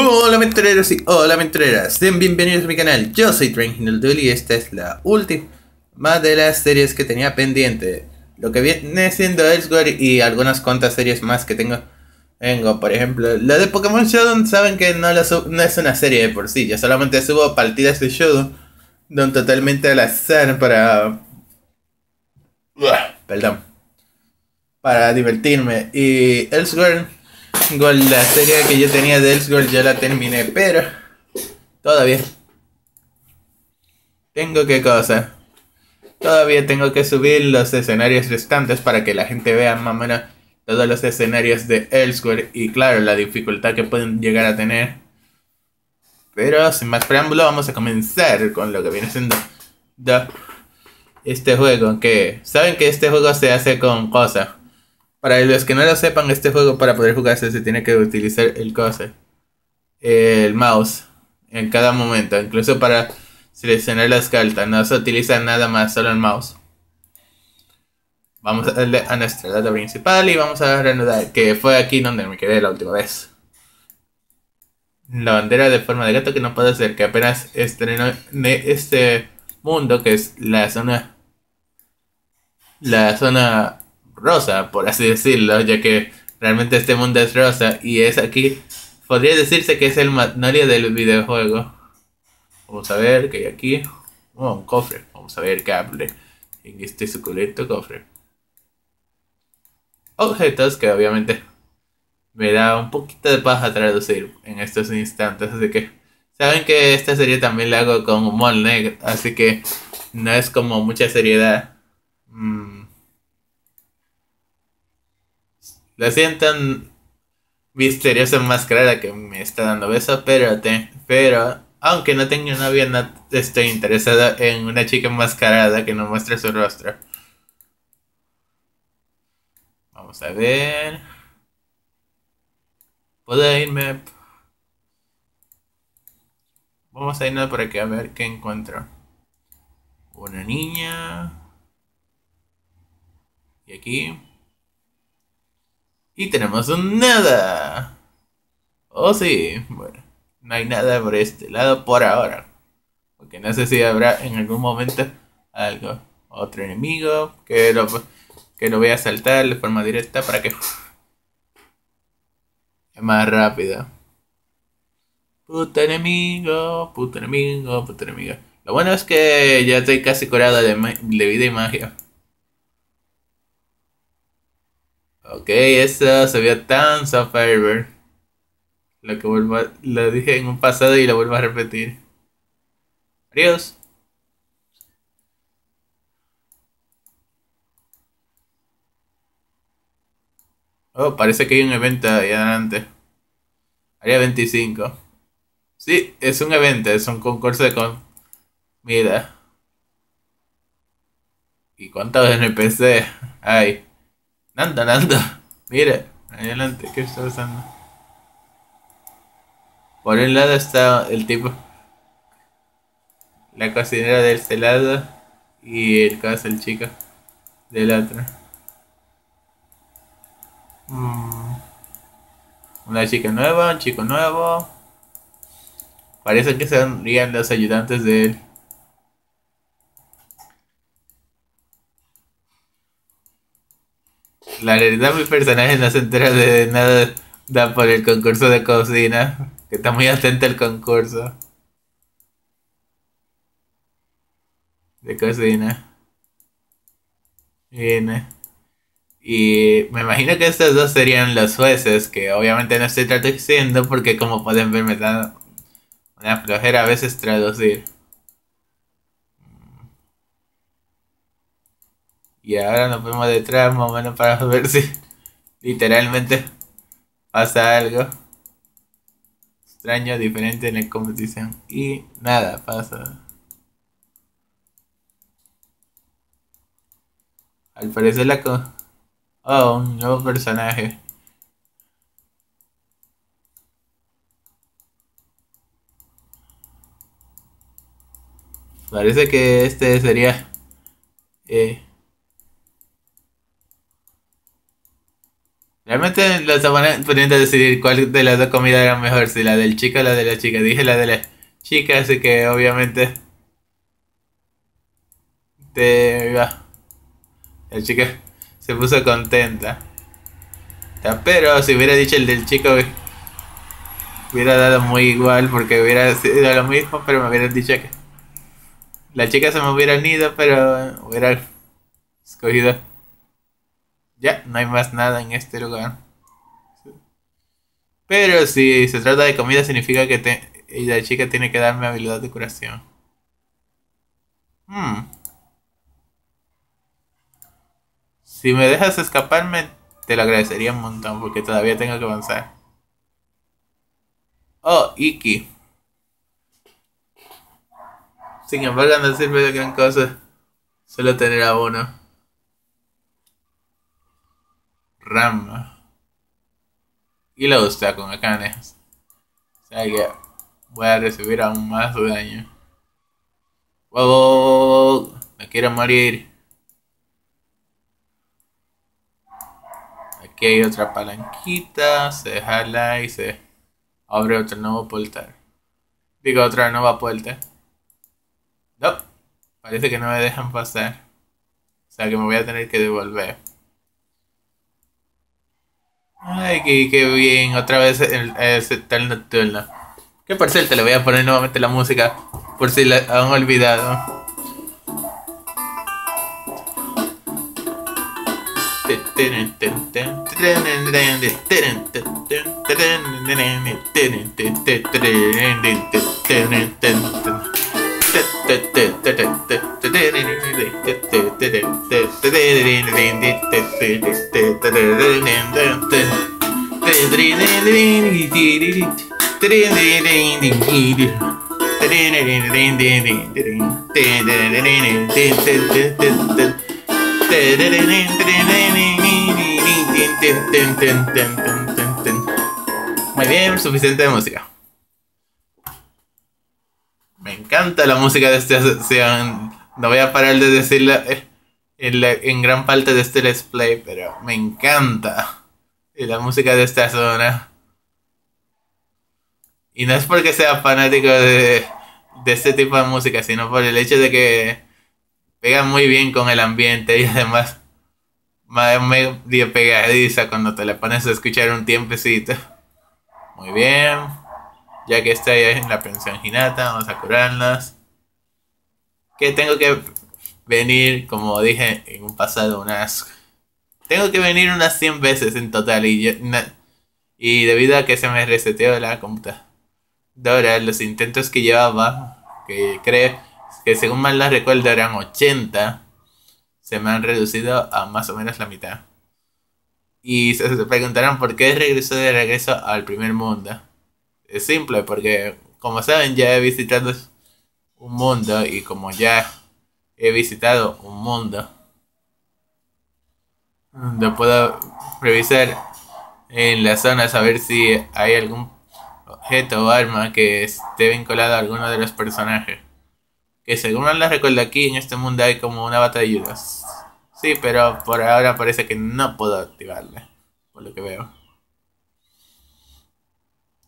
Hola aventureros y hola aventureras, sean bienvenidos a mi canal, yo soy Train y esta es la última de las series que tenía pendiente. Lo que viene siendo Elsewhere y algunas cuantas series más que tengo Tengo, por ejemplo, la de Pokémon Showdown saben que no, no es una serie de por sí Yo solamente subo partidas de Showdown Don totalmente al azar para... Perdón Para divertirme. Y Elsewhere la serie que yo tenía de Elseworld ya la terminé, pero todavía tengo que cosa. Todavía tengo que subir los escenarios restantes para que la gente vea más o menos todos los escenarios de Elsewhere y claro, la dificultad que pueden llegar a tener. Pero sin más preámbulo, vamos a comenzar con lo que viene siendo este juego. Que saben que este juego se hace con cosas para los que no lo sepan, este juego para poder jugarse se tiene que utilizar el el mouse, en cada momento, incluso para seleccionar las cartas. No se utiliza nada más, solo el mouse. Vamos a darle a nuestra data principal y vamos a reanudar, que fue aquí donde me quedé la última vez. La bandera de forma de gato que no puede ser, que apenas estrenó este mundo, que es la zona... La zona rosa, por así decirlo, ya que realmente este mundo es rosa y es aquí, podría decirse que es el magnolia del videojuego. Vamos a ver qué hay aquí. Oh, un cofre. Vamos a ver qué hable en este suculento cofre. Objetos que obviamente me da un poquito de paja traducir en estos instantes, así que saben que esta serie también la hago con humor negro, así que no es como mucha seriedad. Mm, Lo siento, misteriosa enmascarada que me está dando beso, pero, te, pero aunque no tengo novia, no estoy interesada en una chica enmascarada que no muestre su rostro. Vamos a ver. Puedo irme. Vamos a irnos por aquí a ver qué encuentro. Una niña. Y aquí. Y tenemos un nada. Oh sí, bueno, no hay nada por este lado por ahora. Porque no sé si habrá en algún momento algo. Otro enemigo que lo, que lo voy a saltar de forma directa para que... Es más rápido. Puto enemigo, puto enemigo, puto enemigo. Lo bueno es que ya estoy casi curado de, de vida y magia. Ok, eso se vio tan software. Lo que vuelvo lo dije en un pasado y lo vuelvo a repetir. Adiós. Oh, parece que hay un evento ahí adelante. Área 25. Sí, es un evento, es un concurso de comida. ¿Y cuántos NPC hay? Nanda, Nanda. Mira, adelante, ¿qué está pasando? Por un lado está el tipo. La cocinera de este lado. Y el caso, el chico. Del otro. Mm. Una chica nueva, un chico nuevo. Parece que serían los ayudantes de él. La realidad mi personaje no se entera de nada da por el concurso de cocina. Que está muy atento al concurso. De cocina. Viene. Y me imagino que estos dos serían los jueces, que obviamente no estoy traduciendo porque como pueden ver me da una flojera a veces traducir. Y ahora nos vemos detrás más o menos para ver si literalmente pasa algo extraño, diferente en la competición. Y nada, pasa. Al parecer la... Co oh, un nuevo personaje. Parece que este sería... Eh, Realmente lo estaban poniendo a decidir cuál de las dos comidas era mejor, si la del chico o la de la chica. Dije la de la chica, así que obviamente... Te... La chica se puso contenta. Pero si hubiera dicho el del chico, hubiera dado muy igual porque hubiera sido lo mismo, pero me hubieran dicho que la chica se me hubiera ido, pero hubiera escogido. Ya, no hay más nada en este lugar. Pero si se trata de comida, significa que la chica tiene que darme habilidad de curación. Hmm. Si me dejas escaparme, te lo agradecería un montón porque todavía tengo que avanzar. Oh, Iki. Sin embargo, no sirve de gran cosa. Solo tener a uno. Rama. Y lo gusta con Akane. O sea que voy a recibir aún más daño. Wow, me quiero morir. Aquí hay otra palanquita, se jala y se abre otro nuevo portal. Digo, otra nueva puerta. No, parece que no me dejan pasar. O sea que me voy a tener que devolver. Ay, qué, bien, otra vez el, el tal nocturno. Que por cierto, le voy a poner nuevamente la música, por si la han olvidado. Muy bien, suficiente de música. Me encanta la música de esta sesión. No voy a parar de decirla eh, en, gran parte de este let's play, pero me encanta la música de esta zona. Y no es porque sea fanático de, de este tipo de música, sino por el hecho de que pega muy bien con el ambiente y además medio pegadiza cuando te la pones a escuchar un tiempecito. Muy bien. Ya que estoy en la pensión Hinata, vamos a curarnos. Que tengo que venir, como dije en un pasado, unas... Tengo que venir unas 100 veces en total y, y debido a que se me reseteó la computadora, los intentos que llevaba, que creo que según mal las recuerdo eran 80, se me han reducido a más o menos la mitad. Y se preguntarán por qué regreso de regreso al primer mundo. Es simple, porque como saben ya he visitado un mundo y como ya he visitado un mundo, lo puedo revisar en la zona, saber si hay algún objeto o arma que esté vinculado a alguno de los personajes. Que según la recuerdo aquí en este mundo hay como una bata de ayudas. Sí, pero por ahora parece que no puedo activarla, por lo que veo.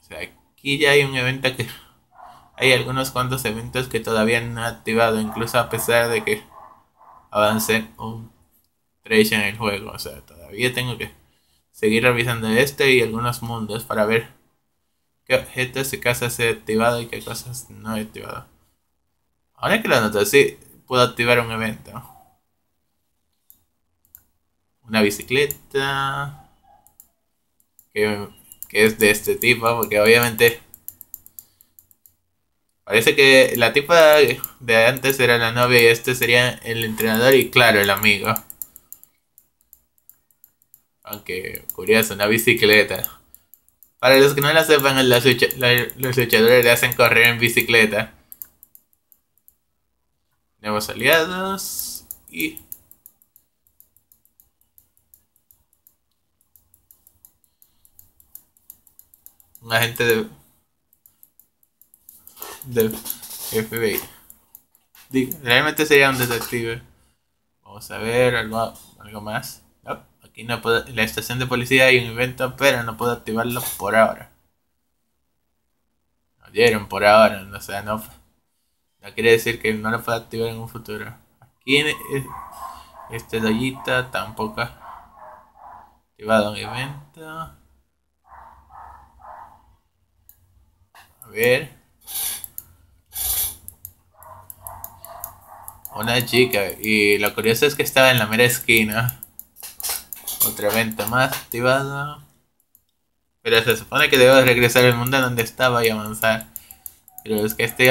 O sea, aquí ya hay un evento que... Hay algunos cuantos eventos que todavía no he activado, incluso a pesar de que avance un trecho en el juego. O sea, todavía tengo que seguir revisando este y algunos mundos para ver qué objetos y casas he activado y qué cosas no he activado. Ahora que lo noto, sí, puedo activar un evento. Una bicicleta. Que, es de este tipo, porque obviamente... Parece que la tipa de antes era la novia y este sería el entrenador y claro, el amigo. Aunque curioso, una bicicleta. Para los que no la sepan, los luchadores le hacen correr en bicicleta nuevos aliados y un agente de, de FBI. realmente sería un detective. Vamos a ver algo, algo más. Aquí no puedo, en la estación de policía hay un evento, pero no puedo activarlo por ahora. Nos dieron por ahora, o sea, no, no quiere decir que no lo pueda activar en un futuro. Aquí en este doyita tampoco activado un evento. Ver. Una chica. Y lo curioso es que estaba en la mera esquina. Otro evento más activado. Pero se supone que debo regresar al mundo donde estaba y avanzar. Pero es que estoy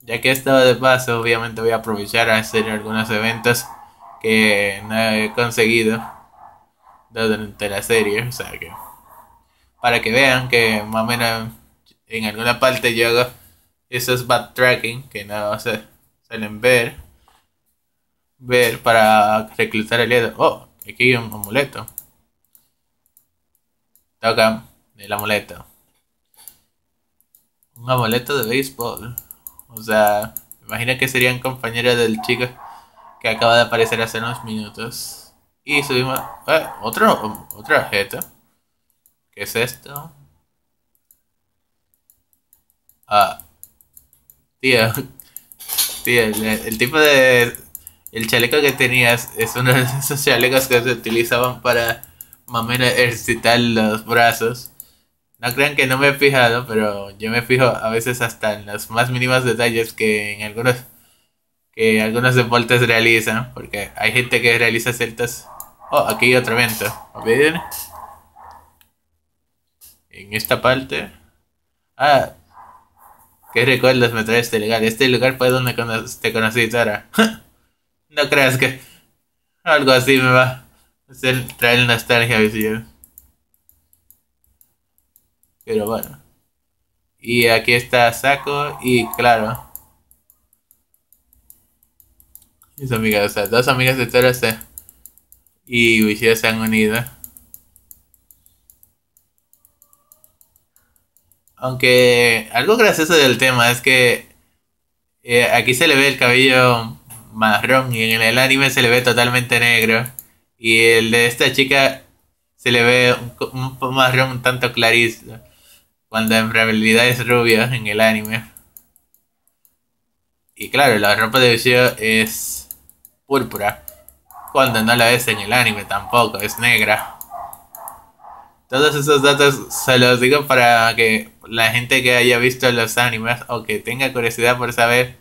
Ya que he estado de paso, obviamente voy a aprovechar a hacer algunos eventos que no he conseguido durante la serie. O sea que. Para que vean que más o menos en alguna parte yo hago esos backtracking que no se suelen ver. Ver para reclutar aliados. Oh, aquí hay un amuleto. Toca el amuleto. Un amuleto de béisbol. O sea, imagina que serían compañeros del chico que acaba de aparecer hace unos minutos. Y subimos... Eh, otro, otro objeto. ¿Qué es esto? Ah. Tío. Tío, el, tipo de... El chaleco que tenías es uno de esos chalecos que se utilizaban para más o los brazos. No crean que no me he fijado, pero yo me fijo a veces hasta en los más mínimos detalles que en algunos que algunos deportes realizan, porque hay gente que realiza ciertos... Oh, aquí hay otro evento. ¿Ven? En esta parte... Ah, ¿qué recuerdas me trae este lugar? Este lugar fue donde te conocí, Sara. no creas que algo así me va a hacer traer nostalgia a. Pero bueno. Y aquí está Saco y claro, Mis amigas, o sea, dos amigas de Tora y Wichita se han unido. Aunque algo gracioso del tema es que eh, aquí se le ve el cabello marrón y en el anime se le ve totalmente negro. Y el de esta chica se le ve un, poco marrón un tanto clarito. Cuando en realidad es rubio en el anime. Y claro, la ropa de Ushio es púrpura, cuando no la ves en el anime tampoco, es negra. Todos esos datos se los digo para que la gente que haya visto los animes o que tenga curiosidad por saber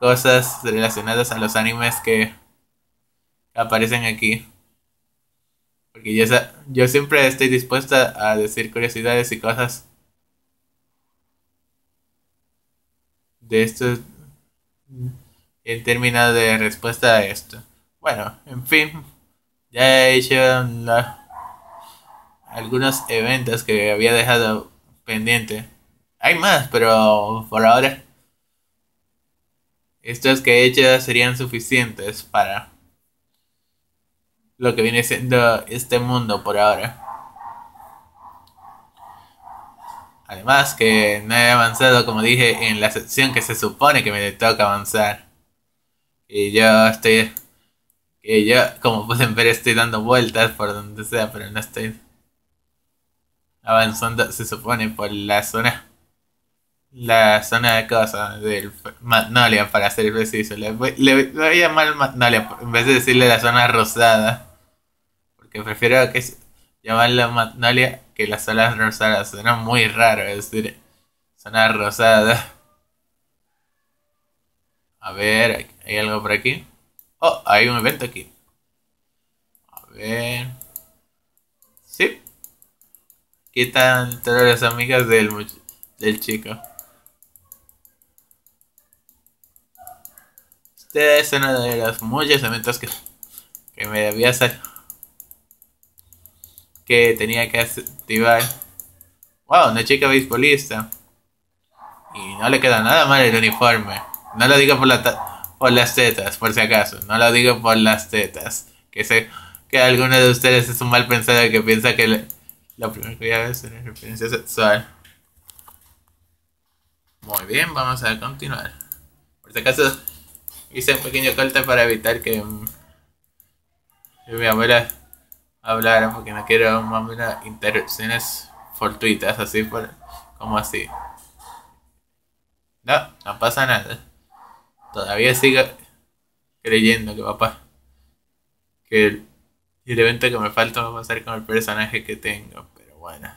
cosas relacionadas a los animes que aparecen aquí. Porque yo, yo siempre estoy dispuesta a decir curiosidades y cosas de estos he terminado de respuesta a esto. Bueno, en fin, ya he hecho algunos eventos que había dejado pendiente. Hay más, pero por ahora estos que he hecho serían suficientes para lo que viene siendo este mundo por ahora. Además que no he avanzado como dije en la sección que se supone que me toca avanzar. Y yo estoy. Que yo, como pueden ver, estoy dando vueltas por donde sea, pero no estoy avanzando, se supone, por la zona. La zona de cosas del Magnolia, para ser preciso. Le voy, le voy a llamar Magnolia en vez de decirle la zona rosada. Porque prefiero que llamarla Magnolia que las zonas rosadas. Suena muy raro decir zona rosada. A ver, ¿hay algo por aquí? Oh, hay un evento aquí. A ver. Sí. Aquí están todas las amigas del, del chico. Este es uno de los muchos eventos que, que me debía hacer. Que tenía que activar. Wow, una chica beisbolista. Y no le queda nada mal el uniforme. No lo digo por, la por las tetas, por si acaso. No lo digo por las tetas. Que sé que alguno de ustedes es un mal pensado que piensa que lo primero que voy a ver es una referencia sexual. Muy bien, vamos a continuar. Por si acaso hice un pequeño corte para evitar que Y mi abuela hablar porque no quiero más interrupciones fortuitas, así por, como así. No, no pasa nada. Todavía sigo creyendo que papá, que el, el evento que me falta va a pasar con el personaje que tengo, pero bueno.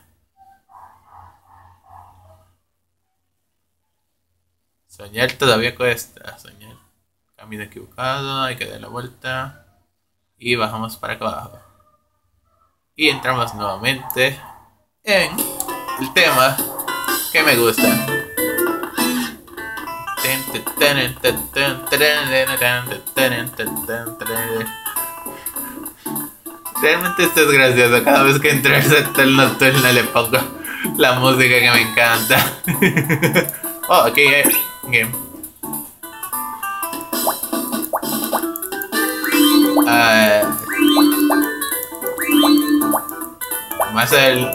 Soñar todavía cuesta, soñar. Camino equivocado, hay que dar la vuelta. Y bajamos para acá abajo. Y entramos nuevamente en el tema que me gusta. Realmente esto es gracioso. Cada vez que entro al nocturno le pongo la música que me encanta. oh, aquí hay game. Uh, más el,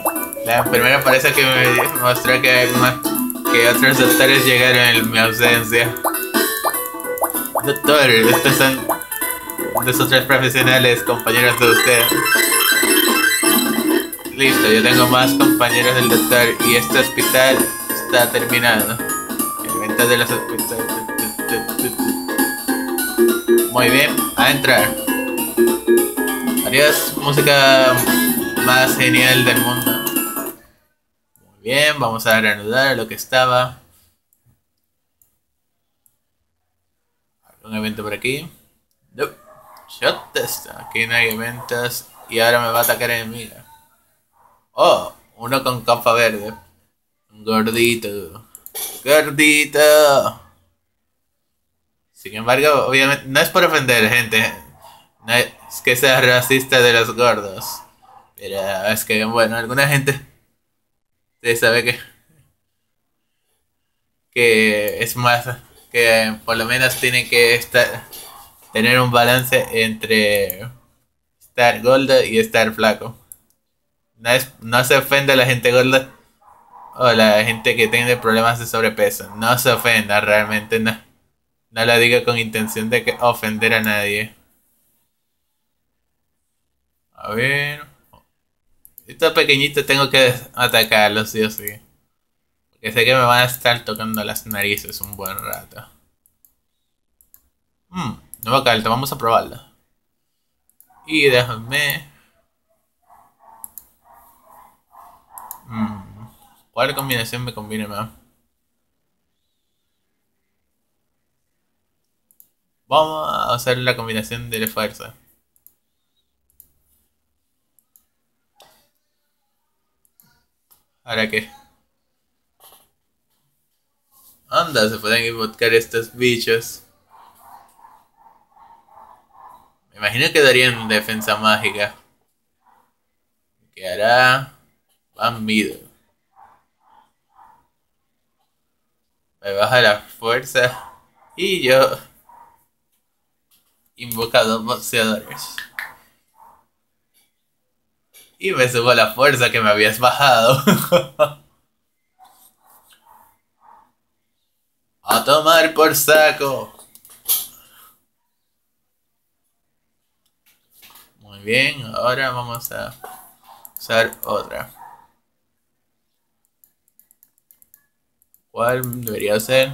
la primera parece que me mostró que, que otros doctores llegaron en mi ausencia. Doctor, estos son o tres profesionales, compañeros de usted. Listo, yo tengo más compañeros del doctor y este hospital está terminado. El venta de los hospitales. Muy bien, a entrar. Adiós, música más genial del mundo. Muy bien, vamos a reanudar lo que estaba. ¿Algún evento por aquí? Shot test. Aquí no hay eventos. Y ahora me va a atacar enemiga. Oh, uno con capa verde. Gordito. Gordito. Sin embargo, obviamente, no es por ofender, gente. No es que sea racista de los gordos. Pero es que, bueno, alguna gente se sabe que, que es más, que por lo menos tiene que estar, tener un balance entre estar gordo y estar flaco. No, es, no se ofende a la gente gorda o la gente que tiene problemas de sobrepeso. No se ofenda, realmente no. No lo digo con intención de que ofender a nadie. A ver. Estos pequeñitos tengo que atacarlos, sí o sí. Porque sé que me van a estar tocando las narices un buen rato. Mmm, nueva carta, vamos a probarla. Y déjame... Mmm, ¿cuál combinación me conviene más? Vamos a hacer la combinación de la fuerza. ¿Ahora qué? Anda, se pueden invocar estos bichos. Me imagino que darían defensa mágica. Que hará Bambido. Me baja la fuerza. Y yo. Invoca dos boxeadores. Y me subo la fuerza que me habías bajado. A tomar por saco. Muy bien, ahora vamos a usar otra. ¿Cuál debería ser?